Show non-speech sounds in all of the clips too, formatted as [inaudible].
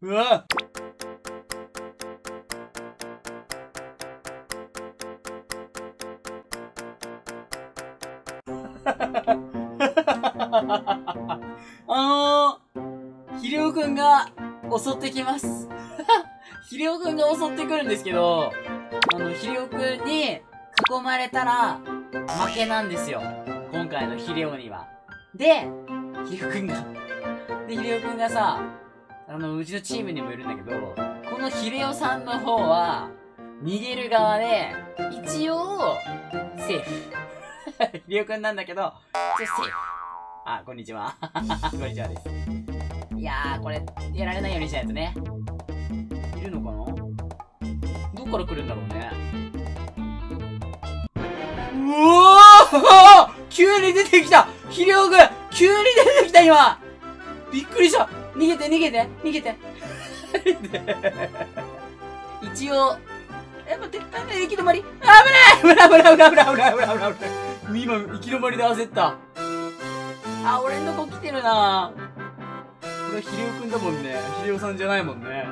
うわ [laughs] あのー、ヒレオくんが襲ってきます。ヒレオくんが襲ってくるんですけど、あの、ヒレオくんに囲まれたら負けなんですよ。今回のヒレオには。で、ヒレオくんが、で、ヒレオくんがさ、あの、うちのチームにもいるんだけど、このヒレオさんの方は、逃げる側で、一応、セーフ。ヒレオくんなんだけど、一応セーフ。あ、こんにちは。[laughs] こんにちはです。いやー、これ、やられないようにしないとね。いるのかな？どっから来るんだろうね。うおー [laughs] 急に出てきたヒレオくん急に出てきた今びっくりした逃げて逃げて逃げて一応、え、待って、あ行き止まり危ない危ない危ない危ない危ない危ない危ない危ない今、行き止まりで焦った。あ、俺のとこ来てるなこれヒレオくんだもんね。ヒレオさんじゃないもんね。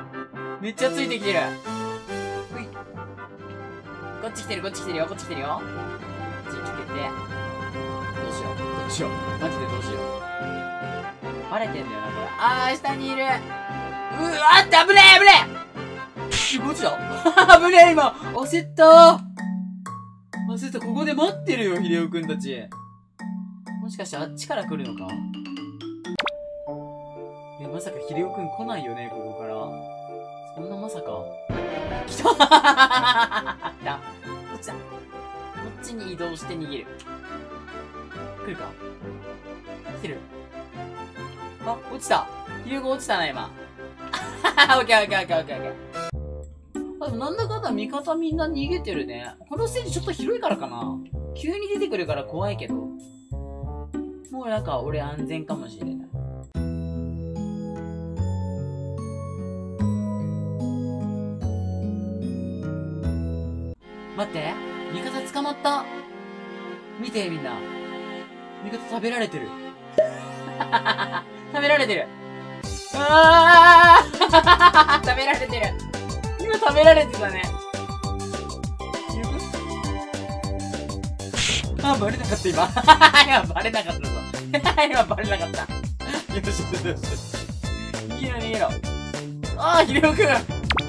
めっちゃついてきてる。ほい。こっち来てる、こっち来てるよ、こっち来てるよ。こっち来てて。どうしよう、どうしよう。マジでどうしよう。バレてんだよな、これ。あー、下にいる。うわーって危ねえ危ねえすごいじゃん。[laughs] 危ねえ、今。焦った焦った、ここで待ってるよ、ヒレオくんたち。もしかしてあっちから来るのか？え、まさかヒレオくん来ないよね、ここから。そんなまさか。来た [laughs] 来たこっちだ。こっちに移動して逃げる。来るか？来てるあ、落ちたヒレオくん落ちたな、今。[laughs] オッケーオッケーオッケーオッケーオッケー。あ、でもなんだかんだ味方みんな逃げてるね。このステージちょっと広いからかな。急に出てくるから怖いけど。もうなんか俺安全かもしれない。待って。味方捕まった。見てみんな。味方食べられてる。[laughs] 食べられてる。あー食べられてる。今食べられてたね。あ、バレなかった今。[laughs] 今バレなかったぞ。[laughs] 今バレなかった。よしよしよし。逃げろ逃げろ。あー、ヒレオくん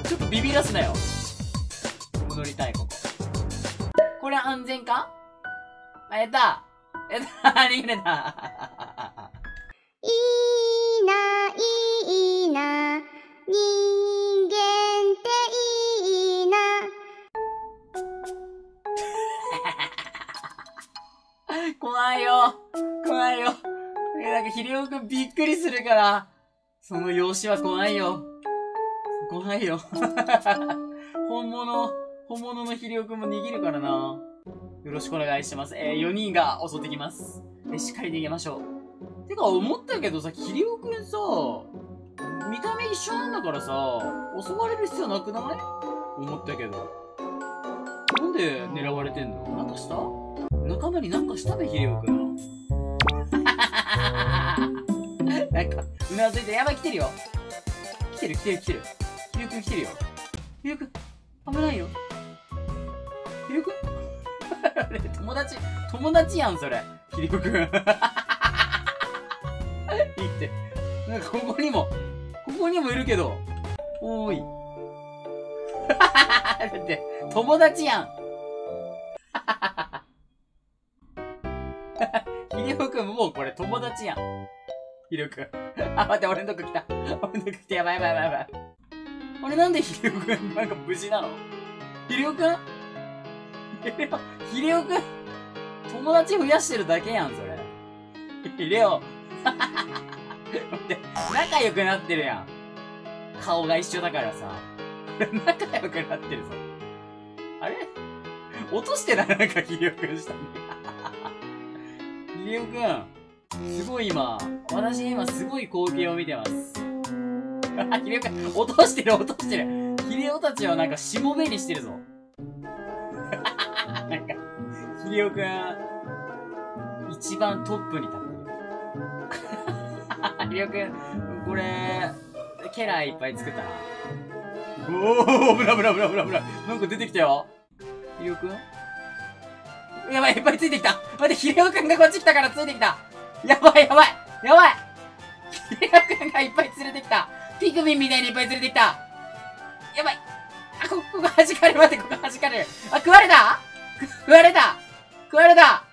ちょっとビビらすなよ。戻りたい、ここ。これ安全か？あ、やったやった [laughs] 逃げれたいいな人間っていいな [laughs] 怖いよ怖いよえ、なんか、ヒレオくんびっくりするから、その容姿は怖いよ。怖いよ。[laughs] 本物、本物のヒレオくんも逃げるからな。よろしくお願いします。えー、4人が襲ってきます。えーしっかり逃げましょう。てか、思ったけどさ、ヒレオくんさ、見た目一緒なんだからさ、襲われる必要なくない？思ったけど。なんで狙われてんの？なんかした？仲間になんかしたべ、ヒレオくん。[laughs] なんか、うなずいて、やばい、来てるよ。来てる、来てる、来てる。ヒレオくん来てるよ。ヒレオくん、危ないよ。ヒレオくん友達、友達やん、それ。ヒレオくん。なんか、ここにも、ここにもいるけど。おーい。[laughs] だって、友達やん。[laughs] ひりおくんもうこれ友達やん。ひりおくん。あ、待って、俺のとこ来た。俺のとこ来て、やばいやばいやばいやばい。あれなんでひりおくんなんか無事なの？ひりおくん？ひりお、ひりおくん？友達増やしてるだけやん、それ。ひりお。待って、仲良くなってるやん。顔が一緒だからさ。[laughs] 仲良くなってるぞ。あれ？落としてない？なんかひりおくんしたね。ひりおくん、すごい今、私今すごい光景を見てます。あひりおくん、落としてる落としてる。ひりおたちはなんかしもべにしてるぞ。[laughs] なんか、ひりおくん、一番トップに立ってる。ひりおくん、これ、ケラーいっぱい作ったな。おお、危ない危ない危ない危なんか出てきたよ。ヒレオくん？やばい、いっぱいついてきた。待って、ヒレオくんがこっち来たからついてきた。やばいやばいやばいヒレオくんがいっぱい連れてきた。ピグミンみたいにいっぱい連れてきた。やばい。あ、こ、ここ弾かれる。待って、ここ弾かれる。あ、食われた？食われた？食われた？